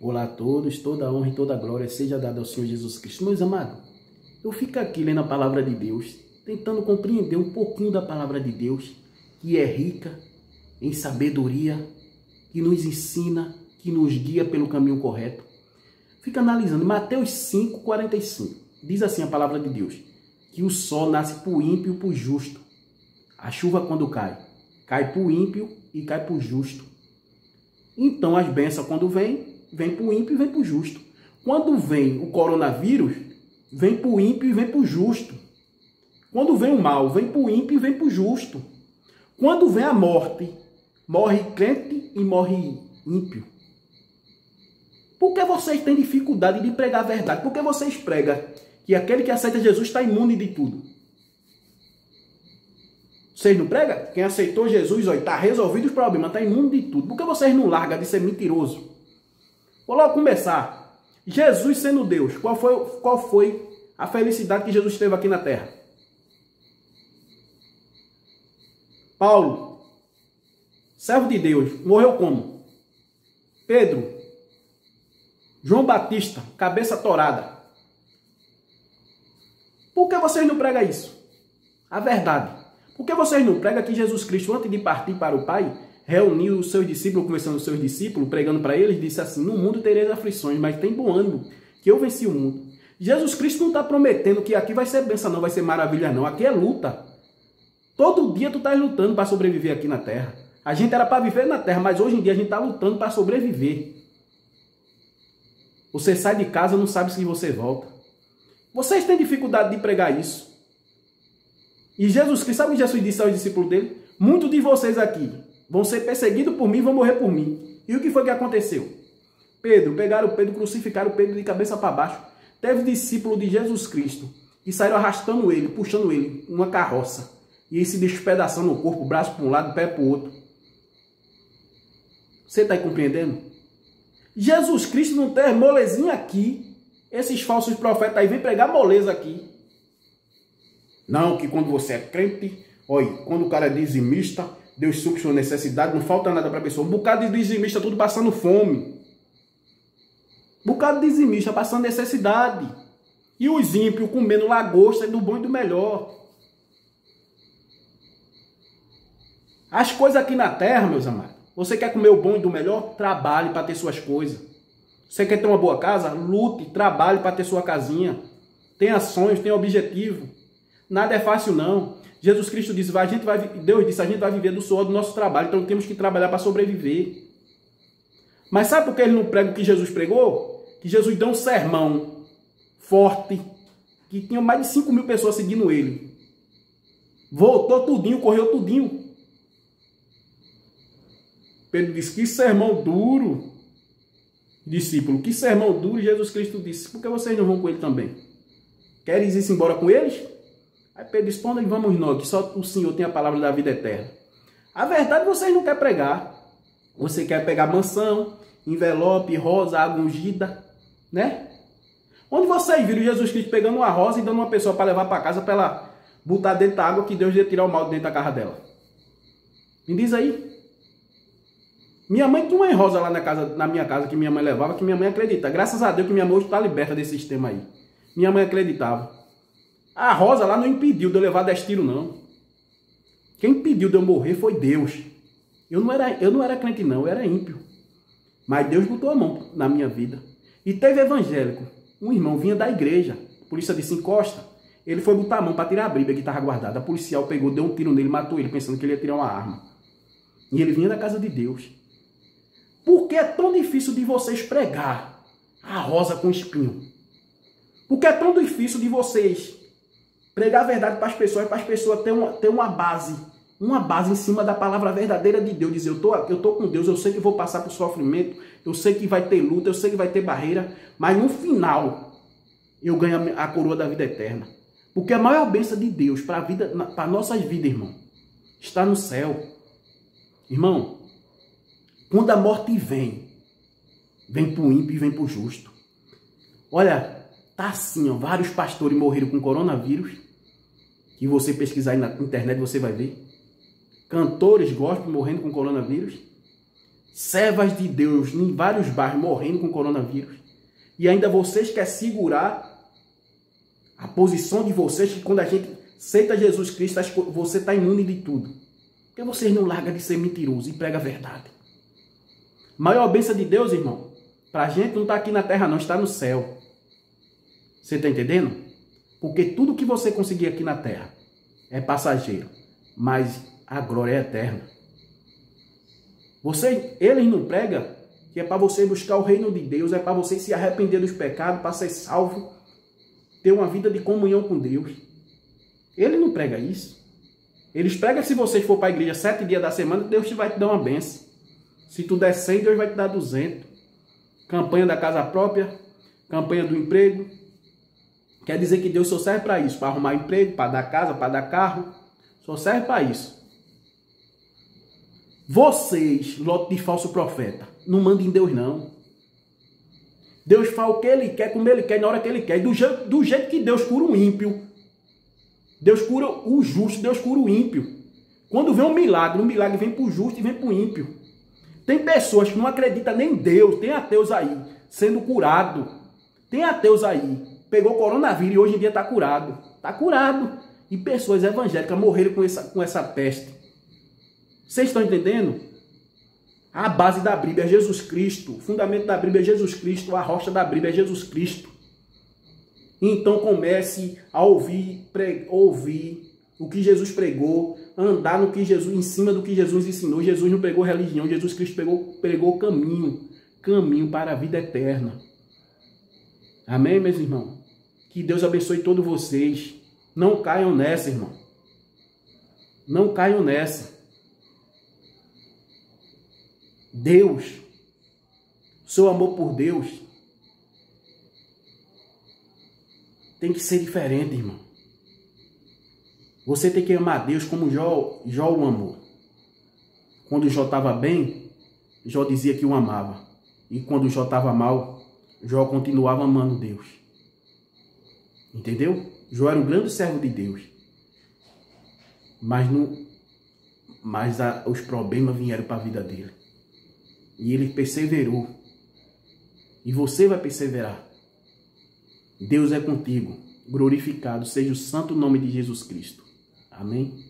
Olá a todos, toda a honra e toda a glória seja dada ao Senhor Jesus Cristo. Meus amados, eu fico aqui lendo a palavra de Deus, tentando compreender um pouquinho da palavra de Deus, que é rica em sabedoria, que nos ensina, que nos guia pelo caminho correto. Fica analisando Mateus 5, 45. Diz assim a palavra de Deus: que o sol nasce para o ímpio e para o justo. A chuva, quando cai, cai para o ímpio e cai para o justo. Então, as bênçãos, quando vêm, vem para o ímpio e vem para o justo. Quando vem o coronavírus, vem para o ímpio e vem para o justo. Quando vem o mal, vem para o ímpio e vem para o justo. Quando vem a morte, morre crente e morre ímpio. Por que vocês têm dificuldade de pregar a verdade? Por que vocês pregam que aquele que aceita Jesus está imune de tudo? Vocês não pregam? Quem aceitou Jesus, está resolvido os problemas, está imune de tudo. Por que vocês não largam de ser mentiroso? Vou logo começar. Jesus sendo Deus, qual foi, qual foi a felicidade que Jesus teve aqui na terra? Paulo, servo de Deus, morreu como? Pedro, João Batista, cabeça torada. Por que vocês não pregam isso? A verdade. Por que vocês não pregam que Jesus Cristo, antes de partir para o Pai, reuniu os seus discípulos, conversando com os seus discípulos, pregando para eles, disse assim: No mundo tereis aflições, mas tem bom ânimo, que eu venci o mundo. Jesus Cristo não está prometendo que aqui vai ser bênção, não, vai ser maravilha, não. Aqui é luta. Todo dia tu estás lutando para sobreviver aqui na terra. A gente era para viver na terra, mas hoje em dia a gente está lutando para sobreviver. Você sai de casa não sabe se você volta. Vocês têm dificuldade de pregar isso. E Jesus Cristo, sabe o que Jesus disse aos discípulos dele? Muitos de vocês aqui vão ser perseguidos por mim, vão morrer por mim. E o que foi que aconteceu? Pedro, pegaram Pedro, crucificaram Pedro de cabeça para baixo. Teve discípulo de Jesus Cristo e saíram arrastando ele, puxando ele, uma carroça. E se despedaçando no corpo, braço para um lado, pé para o outro. Você está compreendendo? Jesus Cristo não tem molezinha aqui. Esses falsos profetas aí vêm pregar moleza aqui. Não, que quando você é crente, olha, quando o cara é dizimista, Deus supre sua necessidade, não falta nada para a pessoa. Um bocado de dizimista, tudo passando fome. Um bocado de dizimista passando necessidade. E os ímpios comendo lagosta do bom e do melhor. As coisas aqui na terra, meus amados. Você quer comer o bom e do melhor? Trabalhe para ter suas coisas. Você quer ter uma boa casa? Lute, trabalhe para ter sua casinha. Tenha sonhos, tenha objetivo. Nada é fácil não. Jesus Cristo disse, a gente vai, Deus disse, a gente vai viver do suor do nosso trabalho, então temos que trabalhar para sobreviver. Mas sabe por que ele não prega o que Jesus pregou? Que Jesus deu um sermão forte, que tinha mais de 5 mil pessoas seguindo ele. Voltou tudinho, correu tudinho. Pedro disse, que sermão duro. Discípulo, que sermão duro. Jesus Cristo disse, por que vocês não vão com ele também? Querem ir embora com eles? Aí Pedro responde e vamos nós, que só o Senhor tem a palavra da vida eterna. A verdade vocês não querem pregar. Você quer pegar mansão, envelope, rosa, água ungida, né? Onde vocês viram Jesus Cristo pegando uma rosa e dando uma pessoa para levar para casa para ela botar dentro da água que Deus ia tirar o mal dentro da casa dela? Me diz aí. Minha mãe tinha uma rosa lá na, casa, na minha casa que minha mãe levava, que minha mãe acredita. Graças a Deus que minha mãe está liberta desse sistema aí. Minha mãe acreditava. A Rosa lá não impediu de eu levar 10 tiros, não. Quem impediu de eu morrer foi Deus. Eu não era, eu não era crente, não, eu era ímpio. Mas Deus botou a mão na minha vida. E teve evangélico. Um irmão vinha da igreja. A polícia disse: encosta. Ele foi botar a mão para tirar a Bíblia que estava guardada. A policial pegou, deu um tiro nele, matou ele, pensando que ele ia tirar uma arma. E ele vinha da casa de Deus. Por que é tão difícil de vocês pregar a rosa com espinho? Por que é tão difícil de vocês Pregar a verdade para as pessoas, para as pessoas ter uma, ter uma base, uma base em cima da palavra verdadeira de Deus. Dizer, eu tô, eu tô com Deus, eu sei que vou passar por sofrimento, eu sei que vai ter luta, eu sei que vai ter barreira, mas no final eu ganho a coroa da vida eterna. Porque a maior bênção de Deus para a vida, para nossas vidas, irmão, está no céu. Irmão, quando a morte vem, vem para o ímpio e vem para o justo. Olha, tá assim, ó, vários pastores morreram com coronavírus que você pesquisar aí na internet você vai ver. Cantores gospel morrendo com coronavírus. servas de Deus em vários bairros morrendo com coronavírus. E ainda vocês querem segurar a posição de vocês que quando a gente aceita Jesus Cristo, você está imune de tudo. Porque vocês não largam de ser mentiroso e prega a verdade. Maior bênção de Deus, irmão, para a gente não está aqui na terra não, está no céu. Você está entendendo? Porque tudo que você conseguir aqui na terra é passageiro, mas a glória é eterna. Você, eles não prega que é para você buscar o reino de Deus, é para você se arrepender dos pecados, para ser salvo, ter uma vida de comunhão com Deus. Ele não prega isso. Eles pregam se você for para a igreja sete dias da semana, Deus te vai te dar uma benção. Se tu der 100, Deus vai te dar 200. Campanha da casa própria, campanha do emprego. Quer dizer que Deus só serve para isso, para arrumar emprego, para dar casa, para dar carro. Só serve para isso. Vocês, lote de falso profeta, não mandem em Deus não. Deus fala o que ele quer, como ele quer, na hora que ele quer. Do jeito, do jeito que Deus cura o ímpio. Deus cura o justo, Deus cura o ímpio. Quando vem um milagre, um milagre vem para o justo e vem para o ímpio. Tem pessoas que não acreditam nem em Deus, tem ateus aí, sendo curado. Tem ateus aí, pegou coronavírus e hoje em dia está curado. Está curado. E pessoas evangélicas morreram com essa, com essa peste. Vocês estão entendendo? A base da Bíblia é Jesus Cristo. O fundamento da Bíblia é Jesus Cristo. A rocha da Bíblia é Jesus Cristo. Então comece a ouvir, pre, ouvir o que Jesus pregou, andar no que Jesus, em cima do que Jesus ensinou. Jesus não pregou religião, Jesus Cristo pregou, pregou caminho, caminho para a vida eterna. Amém, meus irmãos? Que Deus abençoe todos vocês. Não caiam nessa, irmão. Não caiam nessa. Deus, seu amor por Deus, tem que ser diferente, irmão. Você tem que amar Deus como Jó, Jó o amou. Quando Jó estava bem, Jó dizia que o amava. E quando Jó estava mal, Jó continuava amando Deus. Entendeu? Jó era um grande servo de Deus. Mas, mas a, os problemas vieram para a vida dele. E ele perseverou. E você vai perseverar. Deus é contigo. Glorificado seja o santo nome de Jesus Cristo. Amém?